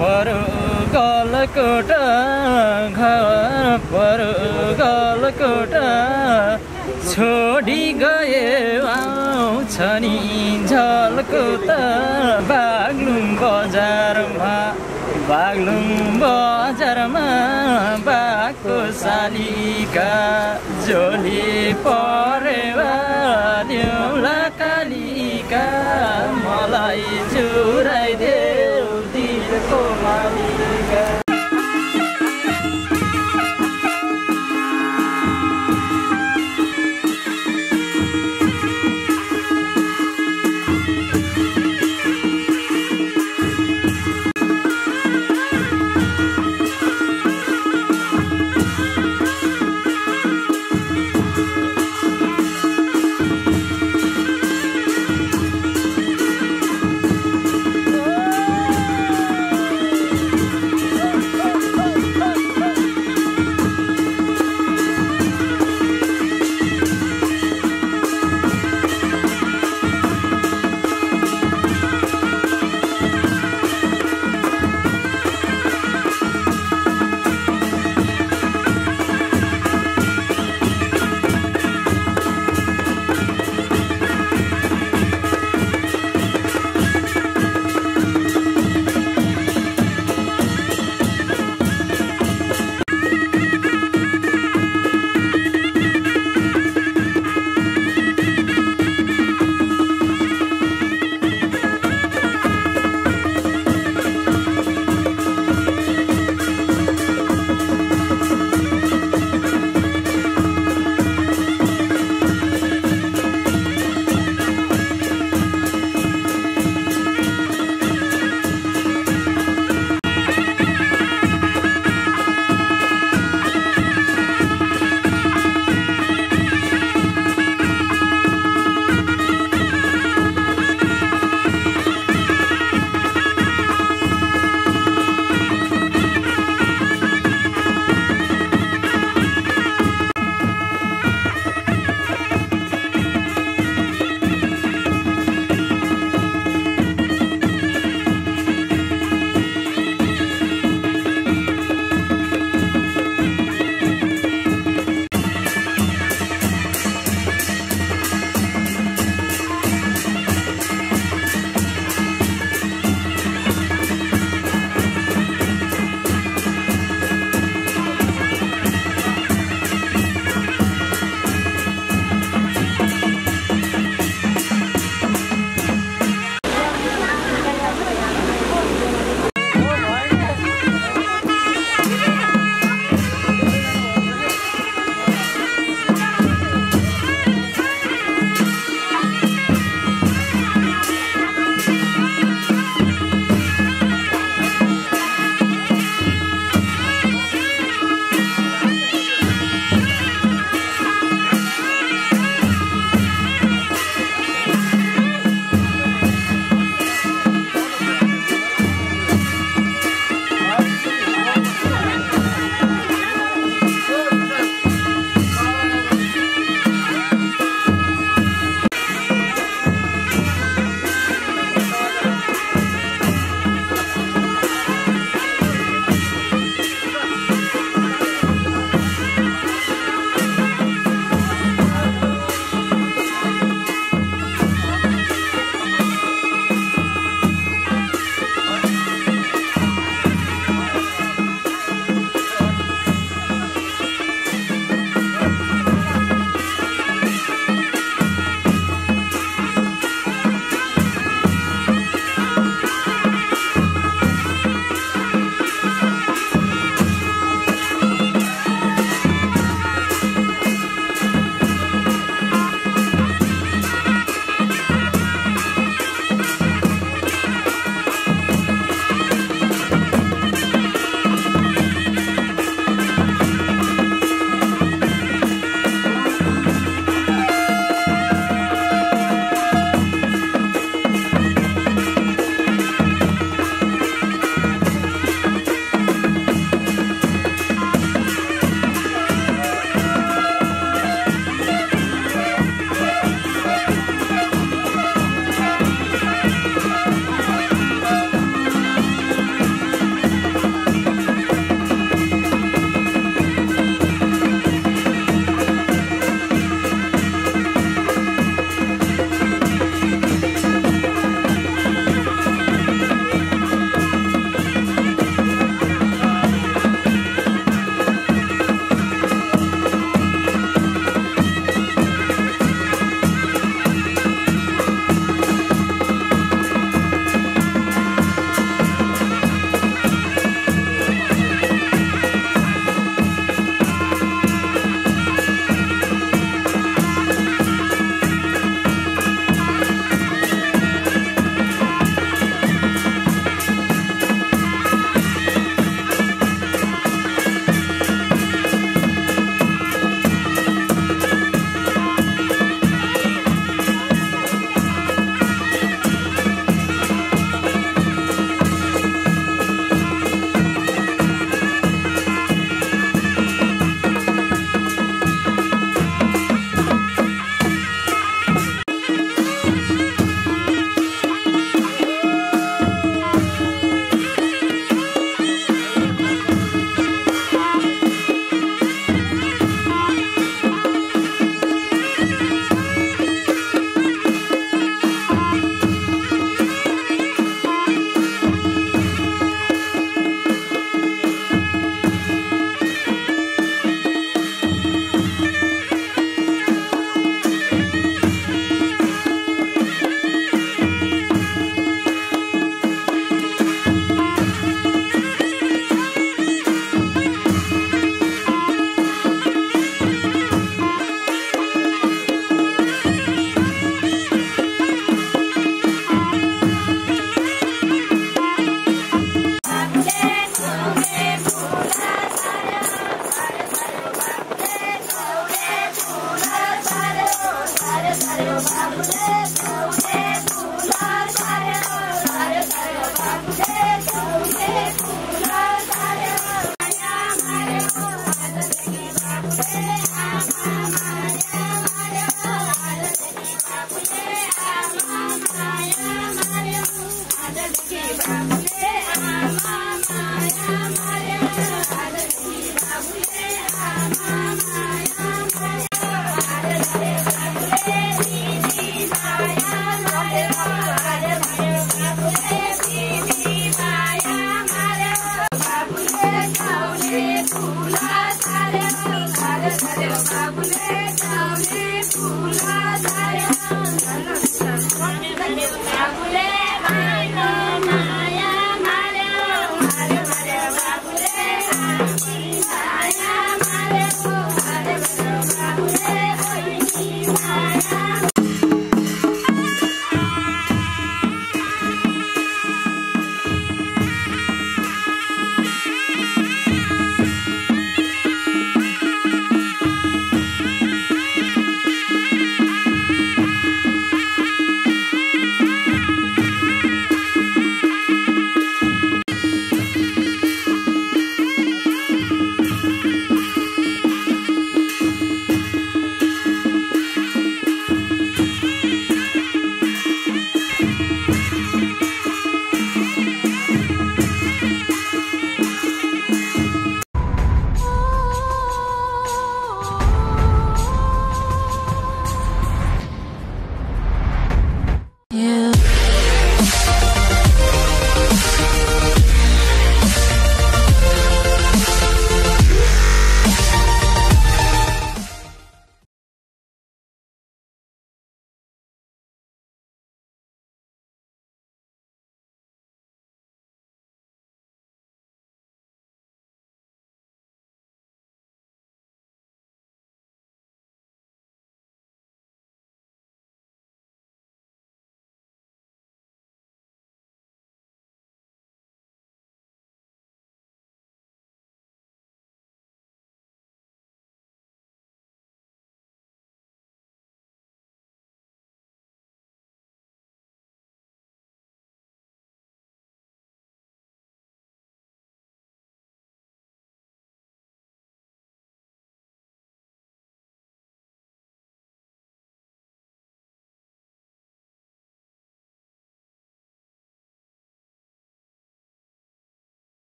पर गलकोटा घर पर गलकोटा छोडी गए आउँछ नि झलको त बाग्लुङ बजारमा बाग्लुङ बजारमा बाघको सालिका झोली परेवा ल्याउला कालीका मलाई जुराइदिए